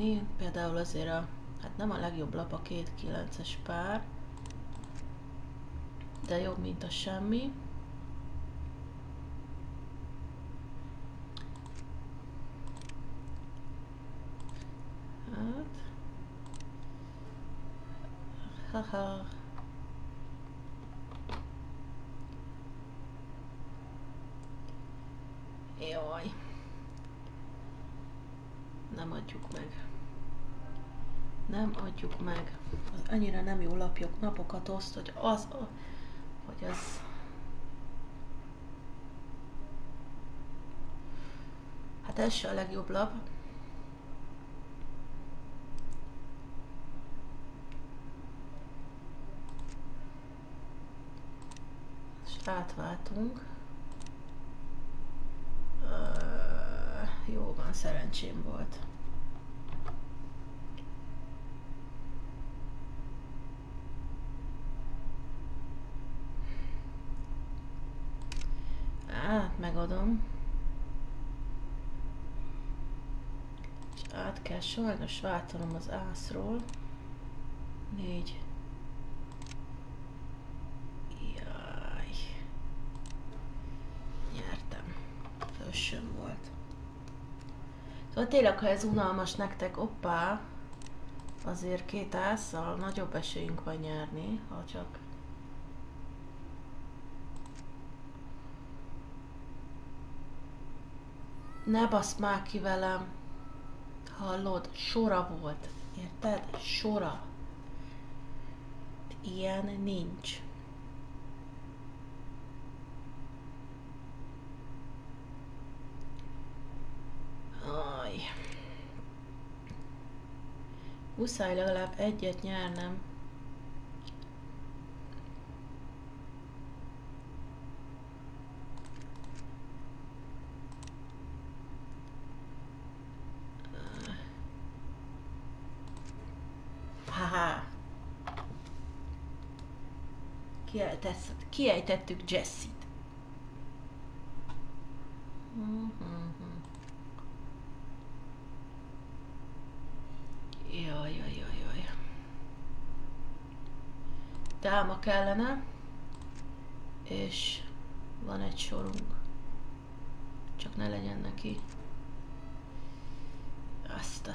várni, például azért a, hát nem a legjobb lap a két kilences pár, de jobb, mint a semmi. Hát. Haha. Jaj. Nem adjuk meg. Nem adjuk meg. Az annyira nem jó lapjok, napokat oszt, hogy az, hogy az Hát ez se a legjobb lap. És átváltunk. jó van, szerencsém volt. Hát, megadom. És át kell sajnos váltanom az ászról. Négy. Jaj. Nyertem. Fősön volt. Szóval tényleg, ha ez unalmas nektek, oppá, azért két ásszal nagyobb esélyünk van nyerni, ha csak Ne basz már ki velem. Hallod? Sora volt. Érted? Sora. Ilyen nincs. Aj. Muszáj legalább egyet nyernem. Kiejtettük Jessit. Jaj, jaj, jaj, jaj. Dáma kellene, és van egy sorunk. Csak ne legyen neki azt a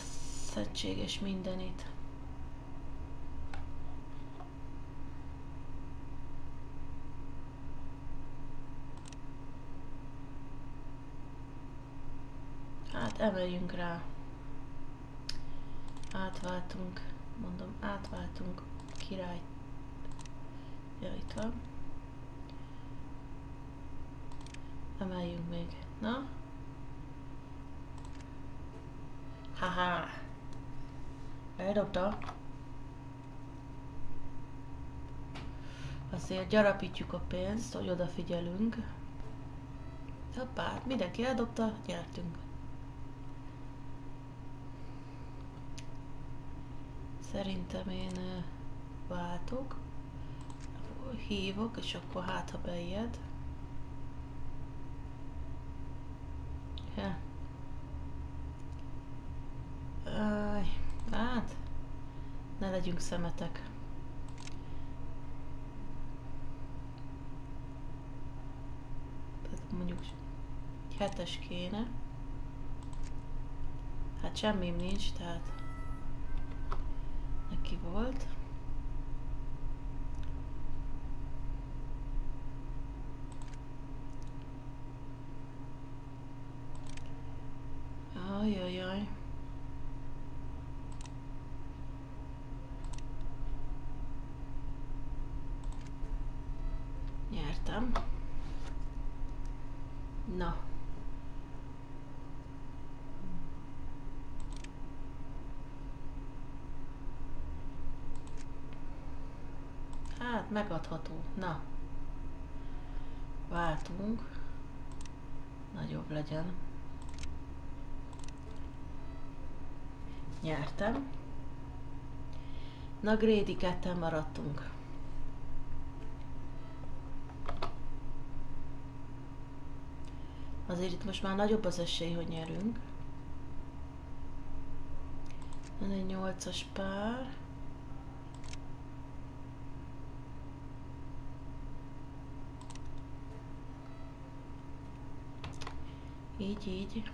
szentséges mindenit. Hát emeljünk rá. Átváltunk, mondom, átváltunk király. Ja, itt van. Emeljünk még. Na? Haha! Eldobta. Azért gyarapítjuk a pénzt, hogy odafigyelünk. Hoppá, mindenki eldobta, nyertünk. Szerintem én váltok, hívok, és akkor hát, ha bejed. Ja. hát, ne legyünk szemetek. Tehát mondjuk hetes kéne. Hát semmim nincs, tehát neki volt. Ajajaj. Nyertem. Na. Hát megadható. Na. Váltunk. Nagyobb legyen. Nyertem. Na, Grédi ketten maradtunk. Azért itt most már nagyobb az esély, hogy nyerünk. Van egy nyolcas pár. Így, így.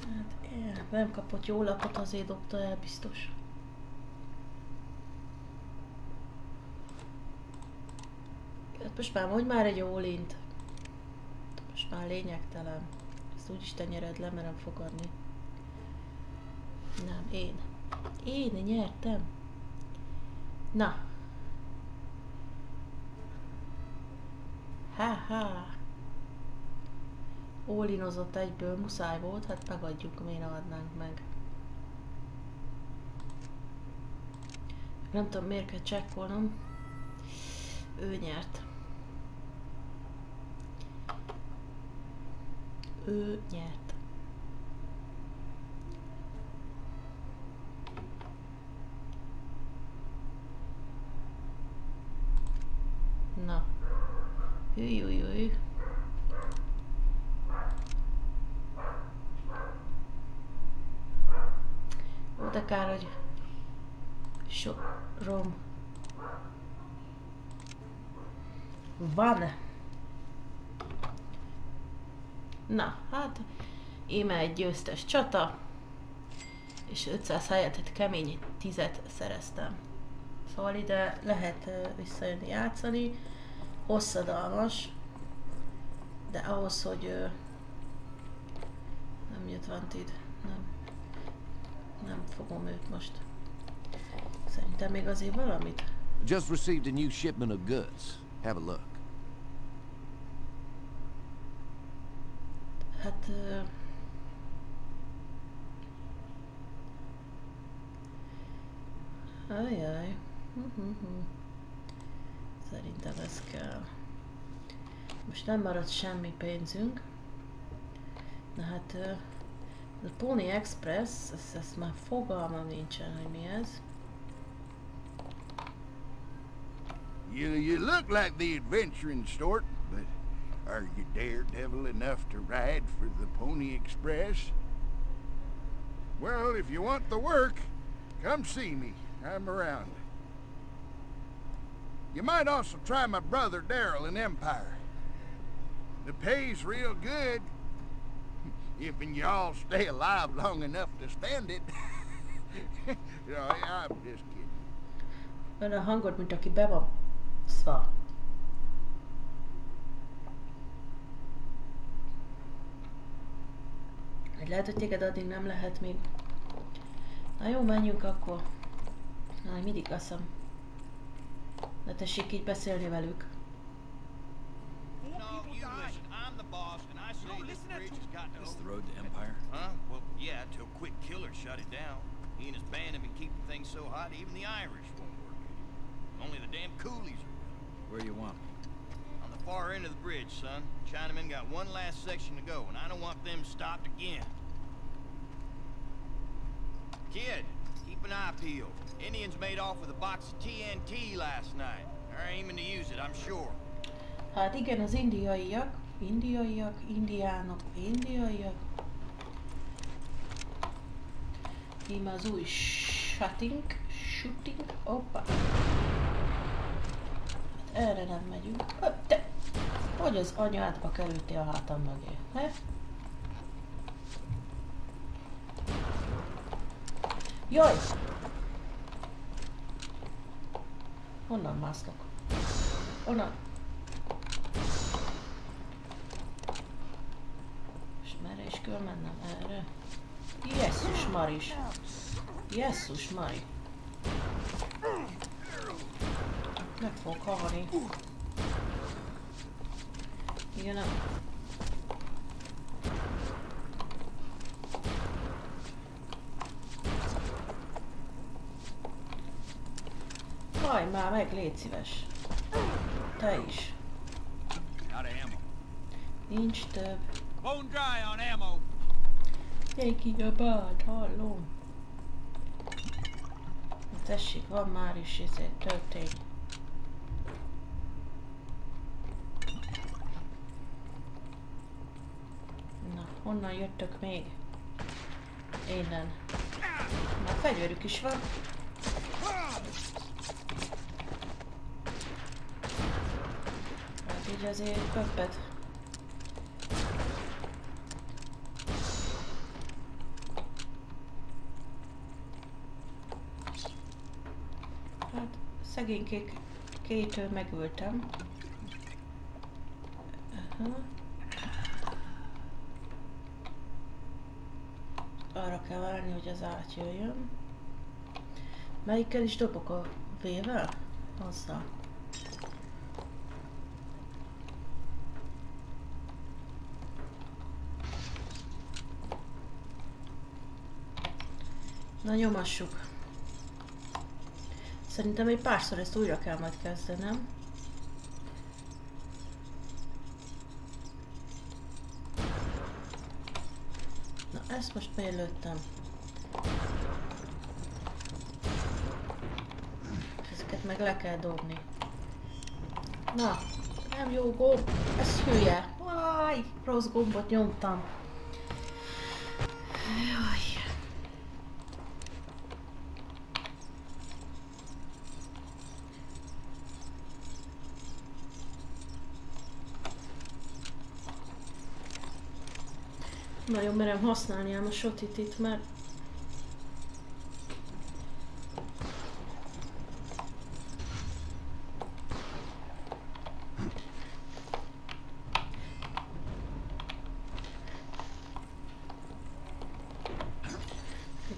Hát, nem kapott jó lapot, azért dobta el biztos. Hát most már mondj már egy ólint. Most már lényegtelen. Ezt úgyis te nyered le, mert nem fogadni. Nem, én. Én nyertem. Na. Ha-ha. Ólinozott egyből, muszáj volt, hát megadjuk, miért adnánk meg. Nem tudom, miért kell csekkolnom. Ő nyert. Ő nyert. Na. Hűj. Ó, de kár, hogy sorom van. Na, hát íme egy győztes csata, és 500 helyet egy kemény tizet szereztem. Szóval ide lehet visszajönni játszani, hosszadalmas, de ahhoz, hogy nem jött Vantid, nem, nem fogom őt most. Szerintem még azért valamit. Just received a new shipment of goods. Have a look. Hát... Uh, Ajaj. Szerintem ez kell. Most nem maradt semmi pénzünk. Na hát... A Pony Express, ezt, ezt már fogalmam nincsen, hogy mi ez. You, you look like the adventuring sort, but are you daredevil enough to ride for the Pony Express? Well, if you want the work, come see me. I'm around. You might also try my brother Daryl in Empire. The pay's real good, if y'all stay alive long enough to stand it. you know, I'm just kidding. Ön a hangod, mint aki be van szva. Lehet, hogy téged addig nem lehet még. Na jó, menjünk akkor. Na, mindig aszom. Ne tessék így beszélni velük. No, you listen. I'm the boss, and I say this bridge has got to This the road to Empire? Huh? Well, yeah, till quick killer shut it down. He and his band have been keeping things so hot, even the Irish won't work anymore. Only the damn coolies are willing. Where you want me? On the far end of the bridge, son. Chinamen got one last section to go, and I don't want them stopped again. Kid, keep an eye peeled. Indians made off with a box of TNT last night. They're aiming to use it, I'm sure. Hát igen, az indiaiak, indiaiak, indiánok, indiaiak. Íme az új shooting, shooting, oppa. Hát erre nem megyünk. Hopp, Te, hogy az anyádba kerültél a hátam mögé, he? Jaj! Honnan másztok? Honnan? És merre is kell mennem? Erre? Jesszus Maris! Jesszus Mari! Meg fog halni. Igen, nem. már meg, légy szíves. Te is. Nincs több. Bone dry on ammo. Taking a bad, halló. Tessék, van már is izé, töltény. Na, honnan jöttök még? Innen. Na, fegyverük is van. Azért köppet. Hát szegénykék kétől megöltem. Aha. Arra kell várni, hogy az átjöjjön. Melyikkel is dobok a V-vel? Azzal. Na nyomassuk. Szerintem egy párszor ezt újra kell majd kezdenem. Na ezt most lőttem? Ezeket meg le kell dobni. Na, nem jó gomb. Ez hülye. Áj, rossz gombot nyomtam. Jaj. Nagyon merem használni ám a sotit itt, mert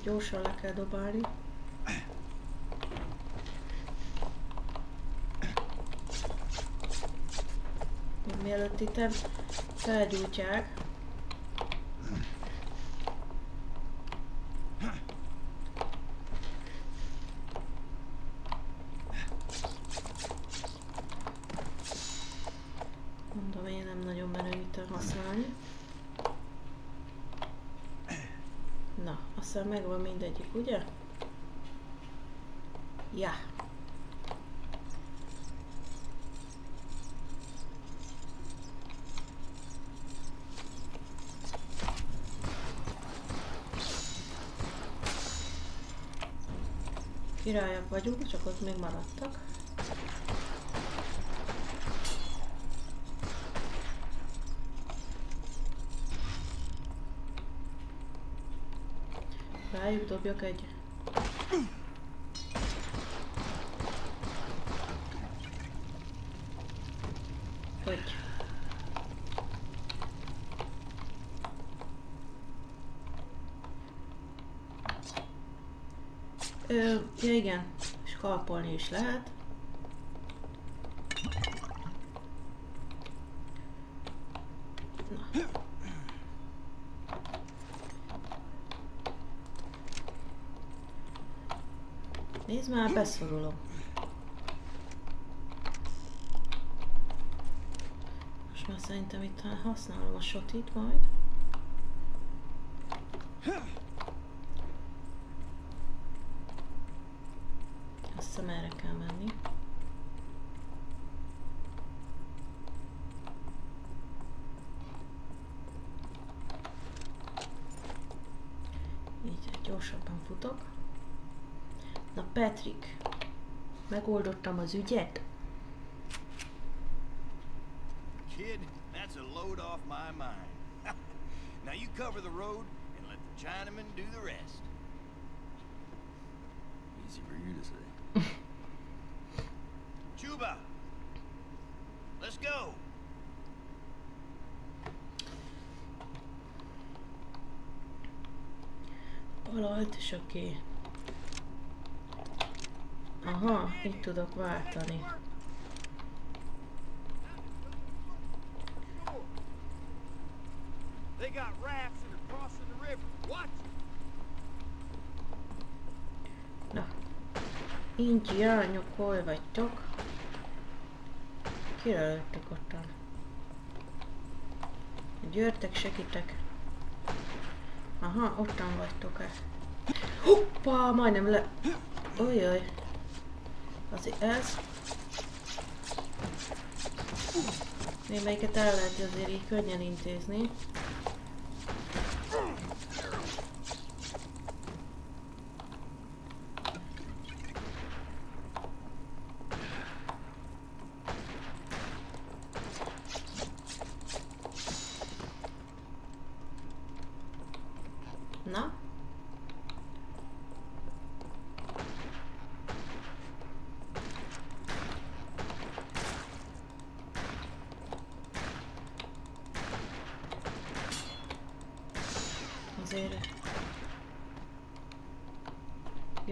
gyorsan le kell dobálni. Mielőtt itt felgyújtják. Mondom, én nem nagyon merem itt használni. Na, aztán megvan mindegyik, ugye? Ja. Királyak vagyunk, csak ott még maradtak. Rájuk dobjak egy. Hogy? Ö, ja igen, és kalpolni is lehet. Na. Nézd már, beszorulok. Most már szerintem itt használom a sotit majd. Patrick, megoldottam az ügyet? Kid, that's a load off my mind. now you cover the road and let the Chinaman do the rest. Easy for you to say. Chuba! Let's go! Palalt, és oké. Aha, itt tudok váltani. They got rafts and are crossing the river. Watch it. Na, indiánok, hol vagytok? Kire lőttök ottan? Györtek, segítek. Aha, ottan vagytok-e? Hoppá, majdnem le... Ojjaj az ez. Némelyiket el lehet azért így könnyen intézni. Na?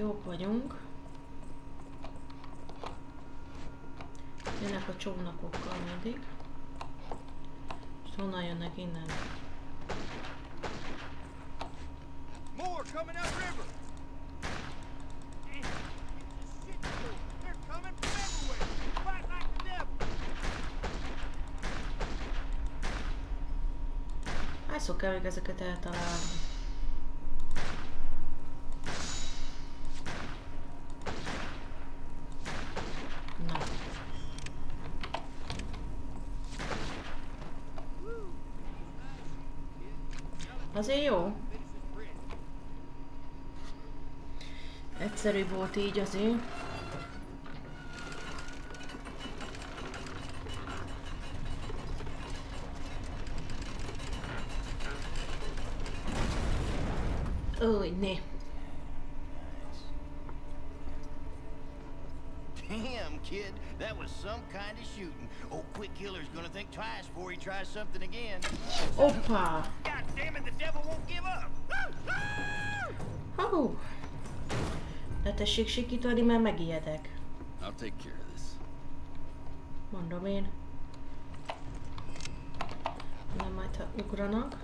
Jók vagyunk. Jönnek a csónakokkal mindig. És honnan jönnek innen? More coming upriver! Damn, get this shit going. They're coming from everywhere! Fight like the devil! Hányszor kell még ezeket eltalálni? Na. Azért jó. Egyszerű volt így azért. Új, né. Kid, that was some kind of shooting. Old Quick Killer's gonna think twice before he tries something again. Opa! God damn it, the devil won't give up! Hú! Oh. Ne tessék sikítani, mert megijedek. I'll take care of this. Mondom én. Nem majd ha ugranak.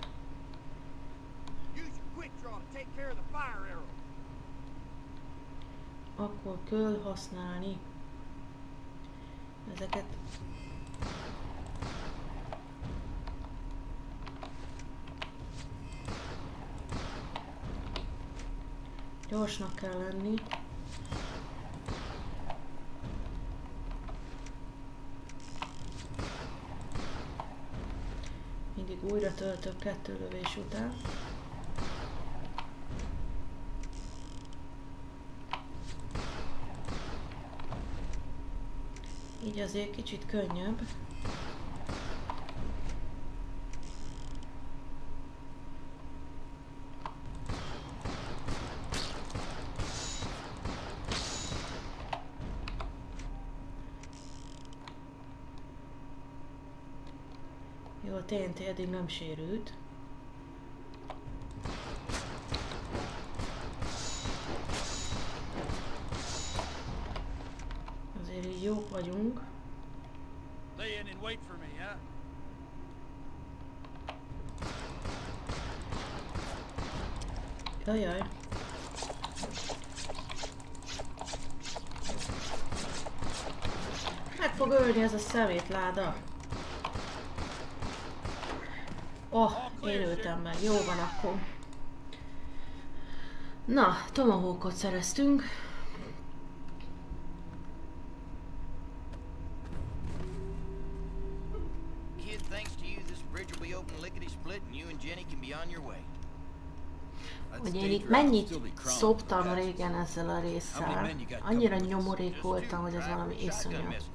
Use your quick draw to take care of the fire arrow. Akkor kell használni ezeket. Gyorsnak kell lenni. Mindig újra töltök kettő lövés után. Így azért kicsit könnyebb. Jó, a TNT eddig nem sérült. Azért így jók vagyunk. Lay in and wait for me, huh? Jajjaj. Meg fog ölni ez a szemétláda. Oh, én ültem meg. Jó van akkor. Na, Tomahawkot szereztünk. Hogy én itt mennyit szoptam régen ezzel a résszel. Annyira nyomorék voltam, hogy ez valami iszonyat.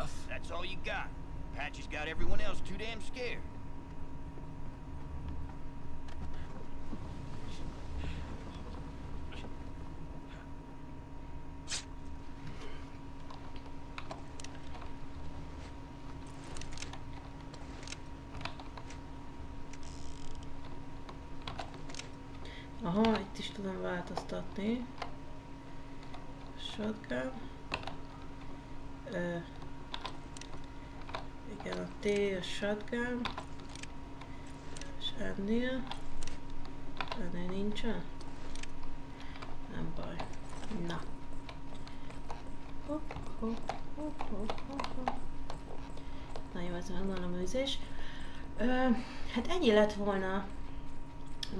Messenger. That ain't enough. That's all you got. Patch has got everyone else too damn scared. Aha, itt is tudom változtatni. Shotgun. Ö, igen, a T a shotgun. És ennél. Ennél nincsen? Nem baj. Na. Hopp, hopp, hopp, hopp, hopp. Na jó, ez van a műzés. Ö, hát ennyi lett volna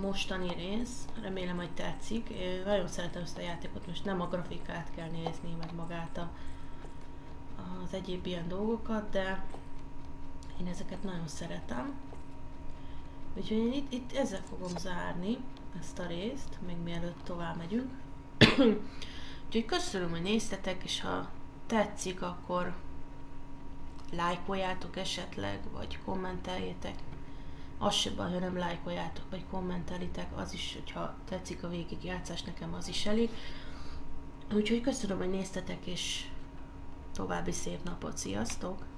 mostani rész. Remélem, hogy tetszik. Én nagyon szeretem ezt a játékot, most nem a grafikát kell nézni, meg magát a, az egyéb ilyen dolgokat, de én ezeket nagyon szeretem. Úgyhogy én itt, itt ezzel fogom zárni ezt a részt, még mielőtt tovább megyünk. Úgyhogy köszönöm, hogy néztetek, és ha tetszik, akkor lájkoljátok esetleg, vagy kommenteljétek. Az se baj, ha nem lájkoljátok, vagy kommentelitek, az is, hogyha tetszik a végigjátszás, nekem az is elég. Úgyhogy köszönöm, hogy néztetek, és további szép napot, sziasztok!